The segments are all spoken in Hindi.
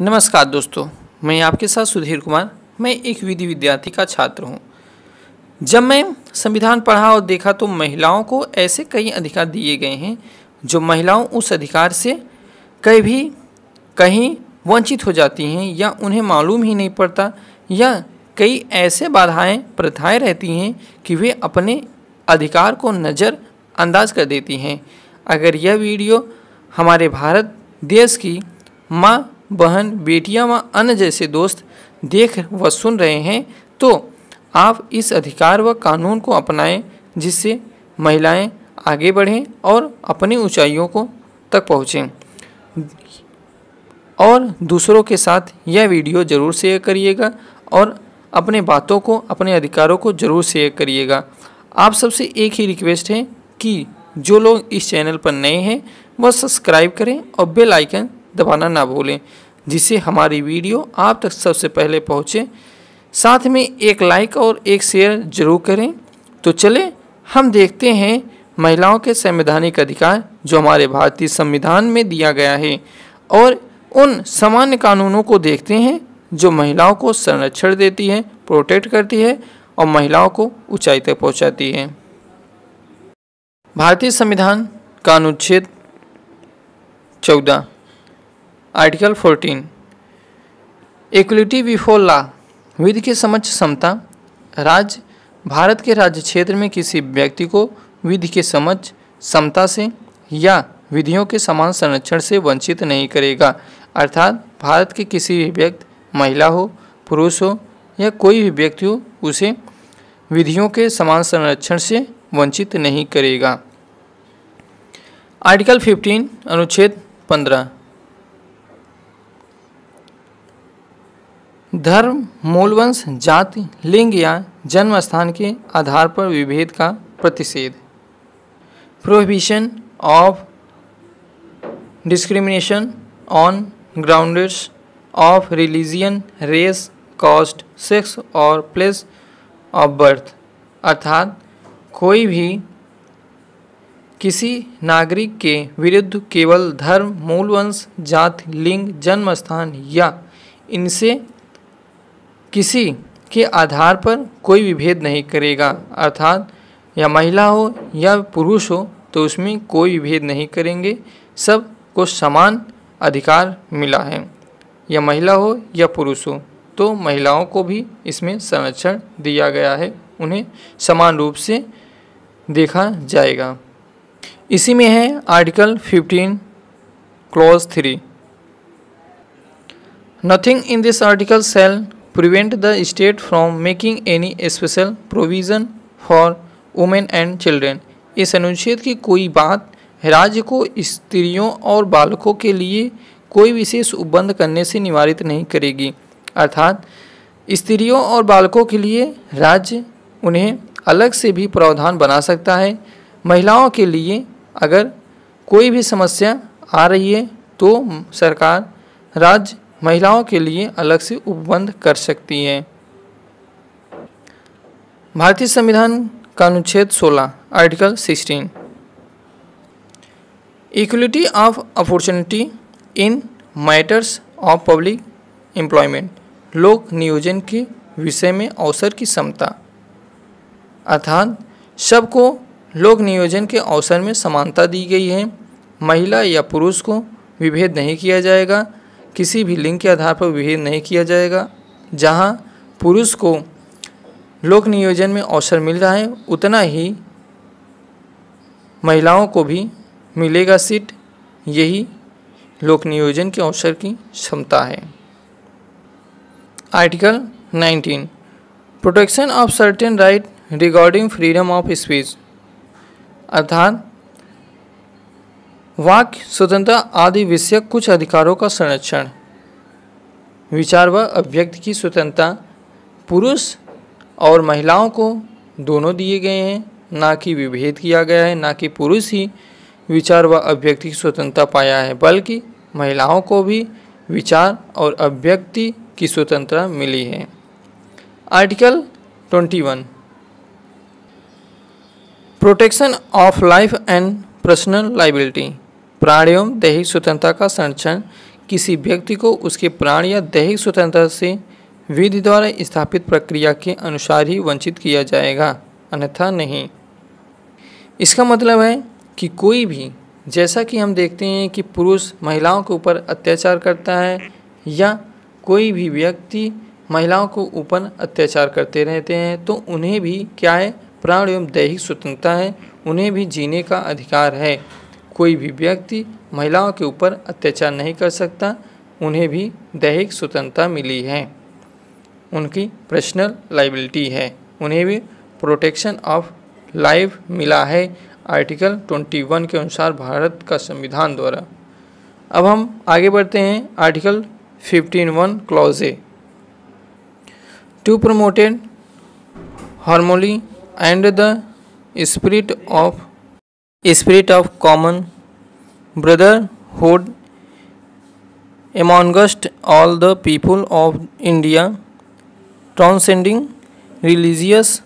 नमस्कार दोस्तों, मैं आपके साथ सुधीर कुमार, मैं एक विधि विद्यार्थी का छात्र हूँ। जब मैं संविधान पढ़ा और देखा तो महिलाओं को ऐसे कई अधिकार दिए गए हैं, जो महिलाओं उस अधिकार से कहीं भी कहीं वंचित हो जाती हैं या उन्हें मालूम ही नहीं पड़ता या कई ऐसे बाधाएँ, प्रथाएँ रहती हैं कि वे अपने अधिकार को नज़र अंदाज कर देती हैं। अगर यह वीडियो हमारे भारत देश की माँ बहन, बेटियाँ व अन्य जैसे दोस्त देख व सुन रहे हैं तो आप इस अधिकार व कानून को अपनाएँ, जिससे महिलाएँ आगे बढ़ें और अपनी ऊंचाइयों को तक पहुँचें। और दूसरों के साथ यह वीडियो ज़रूर शेयर करिएगा और अपने बातों को, अपने अधिकारों को ज़रूर शेयर करिएगा। आप सबसे एक ही रिक्वेस्ट है कि जो लोग इस चैनल पर नए हैं, वह सब्सक्राइब करें और बेल आइकन दबाना ना भूलें, जिससे हमारी वीडियो आप तक सबसे पहले पहुँचे। साथ में एक लाइक और एक शेयर ज़रूर करें। तो चले, हम देखते हैं महिलाओं के संवैधानिक अधिकार जो हमारे भारतीय संविधान में दिया गया है और उन सामान्य कानूनों को देखते हैं जो महिलाओं को संरक्षण देती है प्रोटेक्ट करती है और महिलाओं को ऊंचाई तक पहुंचाती है। भारतीय संविधान का अनुच्छेद चौदह। आर्टिकल 14 इक्वलिटी बिफोर लॉ विधि के समक्ष समता। राज्य भारत के राज्य क्षेत्र में किसी व्यक्ति को विधि के समक्ष समता से या विधियों के समान संरक्षण से वंचित नहीं करेगा। अर्थात, भारत के किसी भी व्यक्ति, महिला हो, पुरुष हो, या कोई भी व्यक्ति हो, उसे विधियों के समान संरक्षण से वंचित नहीं करेगा। आर्टिकल 15 अनुच्छेद 15 धर्म, मूलवंश, जाति, लिंग या जन्म स्थान के आधार पर विभेद का प्रतिषेध prohibition of discrimination on grounds of religion race caste sex और प्लेस ऑफ़ बर्थ अर्थात कोई भी किसी नागरिक के विरुद्ध केवल धर्म, मूलवंश, जाति, लिंग जन्म स्थान या इनसे किसी के आधार पर कोई विभेद नहीं करेगा, अर्थात या महिला हो या पुरुष हो तो उसमें कोई विभेद नहीं करेंगे। सबको समान अधिकार मिला है, या महिला हो या पुरुष हो तो महिलाओं को भी इसमें संरक्षण दिया गया है, उन्हें समान रूप से देखा जाएगा। इसी में है article 15 clause three. Nothing in this article shall prevent the state from making any special provision for women and children. इस अनुच्छेद की कोई बात राज्य को स्त्रियों और बालकों के लिए कोई विशेष उपबंध करने से निवारित नहीं करेगी। अर्थात, स्त्रियों और बालकों के लिए राज्य उन्हें अलग से भी प्रावधान बना सकता है। महिलाओं के लिए अगर कोई भी समस्या आ रही है तो सरकार राज्य महिलाओं के लिए अलग से उपबंध कर सकती है। भारतीय संविधान का अनुच्छेद 16 article 16 equality of opportunity in matters of public employment लोक नियोजन के विषय में अवसर की समता। अर्थात, सबको लोक नियोजन के अवसर में समानता दी गई है। महिला या पुरुष को विभेद नहीं किया जाएगा। किसी भी लिंग के आधार पर विभेद नहीं किया जाएगा। जहाँ पुरुष को लोक नियोजन में अवसर मिल रहा है, उतना ही महिलाओं को भी मिलेगा सीट। यही लोक नियोजन के अवसर की क्षमता है। Article 19 protection of certain right regarding freedom of speech. अर्थात वाक्य, स्वतंत्रता आदि विषय कुछ अधिकारों का संरक्षण। विचार व अभिव्यक्ति की स्वतंत्रता, पुरुष और महिलाओं को दोनों दिए गए हैं। ना कि विभेद किया गया है, ना कि पुरुष ही विचार व अभिव्यक्ति की स्वतंत्रता पाया है, बल्कि महिलाओं को भी विचार और अभिव्यक्ति की स्वतंत्रता मिली है। Article 21 protection of life and personal liability. प्राण एवं दैहिक स्वतंत्रता का संरक्षण। किसी व्यक्ति को उसके प्राण या दैहिक स्वतंत्रता से विधि द्वारा स्थापित प्रक्रिया के अनुसार ही वंचित किया जाएगा, अन्यथा नहीं। इसका मतलब है कि कोई भी, जैसा कि हम देखते हैं कि पुरुष महिलाओं के ऊपर अत्याचार करता है, या कोई भी व्यक्ति महिलाओं को ऊपर अत्याचार करते रहते हैं तो उन्हें भी क्या है? प्राण एवं दैहिक स्वतंत्रता है, उन्हें भी जीने का अधिकार है। कोई भी व्यक्ति महिलाओं के ऊपर अत्याचार नहीं कर सकता, उन्हें भी दैहिक स्वतंत्रता मिली है। उनकी पर्सनल लाइबिलिटी है। उन्हें भी प्रोटेक्शन ऑफ़ लाइफ मिला है। आर्टिकल 21 के अनुसार भारत का संविधान द्वारा। अब हम आगे बढ़ते हैं। Article 15 one clause a to promoted harmony and the spirit of spirit of common brotherhood amongst all the people of India, transcending religious,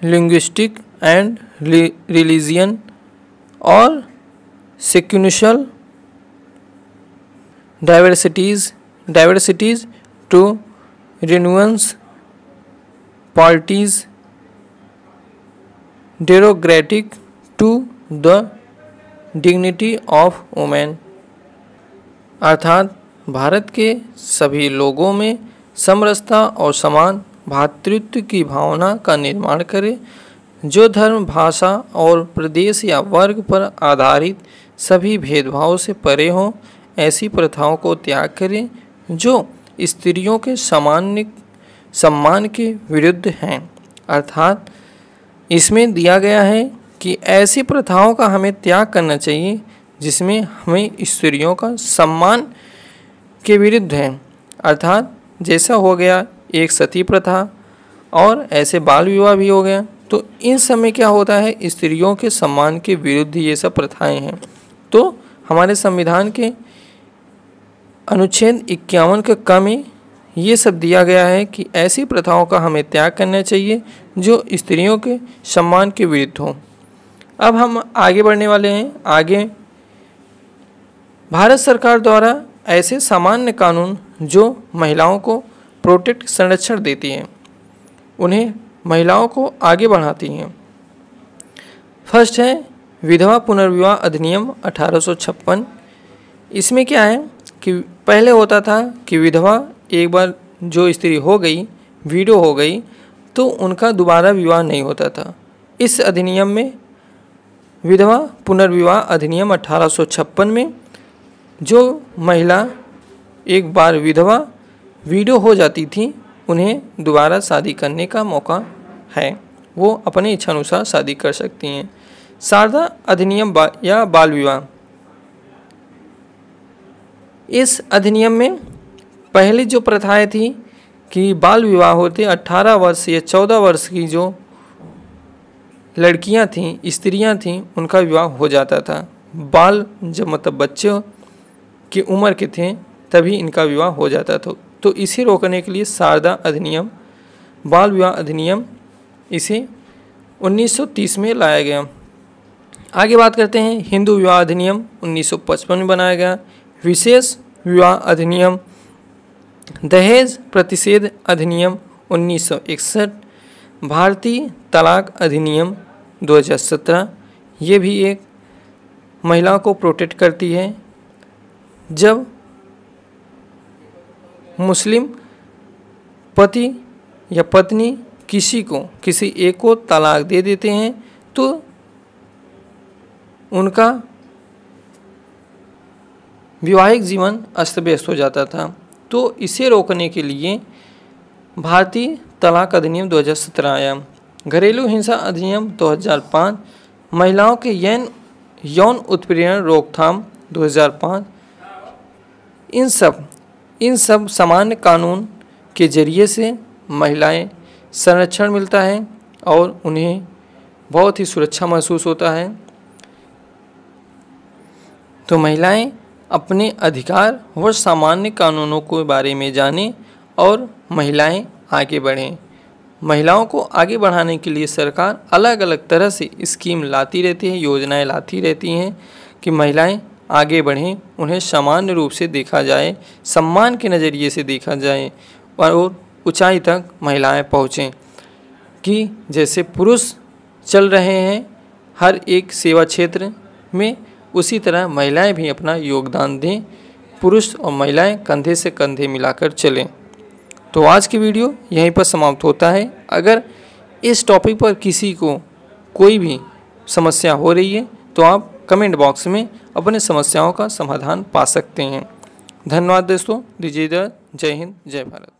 linguistic, and re- religion or sequential diversities diversities to renewance parties derogatory to the dignity of women अर्थात भारत के सभी लोगों में समरसता और समान भातृत्व की भावना का निर्माण करे, जो धर्म, भाषा और प्रदेश या वर्ग पर आधारित सभी भेदभाव से परे हों, ऐसी प्रथाओं को त्याग करें, जो स्त्रियों के सामान्य, सम्मान के विरुद्ध हैं। अर्थात इसमें दिया गया है कि ऐसी प्रथाओं का हमें त्याग करना चाहिए, जिसमें हमें स्त्रियों का सम्मान के विरुद्ध है। अर्थात जैसा हो गया एक सती प्रथा, और ऐसे बाल विवाह भी हो गया तो इन समय क्या होता है? स्त्रियों के सम्मान के विरुद्ध ये सब प्रथाएँ हैं। तो हमारे संविधान के अनुच्छेद इक्यावन के क में ये सब दिया गया है कि ऐसी प्रथाओं का हमें त्याग करना चाहिए, जो स्त्रियों के सम्मान के विरुद्ध हों। अब हम आगे बढ़ने वाले हैं। आगे, भारत सरकार द्वारा ऐसे सामान्य कानून जो महिलाओं को प्रोटेक्ट संरक्षण देती हैं, उन्हें महिलाओं को आगे बढ़ाती हैं। फ़र्स्ट है, विधवा पुनर्विवाह अधिनियम अठारह सौ छप्पन। इसमें क्या है कि पहले होता था कि विधवा एक बार जो स्त्री हो गई वीडो हो गई तो उनका दोबारा विवाह नहीं होता था। इस अधिनियम में विधवा पुनर्विवाह अधिनियम अठारह सौ छप्पन में जो महिला एक बार विधवा वीडो हो जाती थी उन्हें दोबारा शादी करने का मौका है। वो अपने इच्छानुसार शादी कर सकती हैं। शारदा अधिनियम बा, या बाल विवाह। इस अधिनियम में पहले जो प्रथाएँ थी कि बाल विवाह होते 18 वर्ष या 14 वर्ष की जो लड़कियाँ थीं, स्त्रियाँ थीं, उनका विवाह हो जाता था। बाल जब मतलब बच्चे की उम्र के थे, तभी इनका विवाह हो जाता था। तो इसे रोकने के लिए शारदा अधिनियम, बाल विवाह अधिनियम, इसे 1930 में लाया गया। आगे बात करते हैं, हिंदू विवाह अधिनियम 1955 में बनाया गया। विशेष विवाह अधिनियम दहेज प्रतिषेध अधिनियम 1961 भारतीय तलाक अधिनियम 2017 ये भी एक महिला को प्रोटेक्ट करती है। जब मुस्लिम पति या पत्नी किसी को, किसी एक को तलाक दे देते हैं तो उनका विवाहिक जीवन अस्त व्यस्त हो जाता था। तो इसे रोकने के लिए भारतीय तलाक अधिनियम 2017 आया। घरेलू हिंसा अधिनियम 2005 महिलाओं के यौन यौन उत्पीड़न रोकथाम 2005 इन सब इन सब सामान्य कानून के ज़रिए से महिलाएँ संरक्षण मिलता है और उन्हें बहुत ही सुरक्षा महसूस होता है। तो महिलाएँ अपने अधिकार व सामान्य कानूनों के बारे में जानें और महिलाएँ आगे बढ़ें। महिलाओं को आगे बढ़ाने के लिए सरकार अलग अलग तरह से स्कीम लाती रहती है, योजनाएँ लाती रहती हैं कि महिलाएँ आगे बढ़ें, उन्हें सामान्य रूप से देखा जाए, सम्मान के नज़रिए से देखा जाए और ऊंचाई तक महिलाएँ पहुँचें कि जैसे पुरुष चल रहे हैं, हर एक सेवा क्षेत्र में उसी तरह महिलाएँ भी अपना योगदान दें, पुरुष और महिलाएँ कंधे से कंधे मिलाकर चलें। तो आज की वीडियो यहीं पर समाप्त होता है। अगर इस टॉपिक पर किसी को कोई भी समस्या हो रही है तो आप कमेंट बॉक्स में अपने समस्याओं का समाधान पा सकते हैं। धन्यवाद दोस्तों। दीजिए जय हिंद, जय भारत।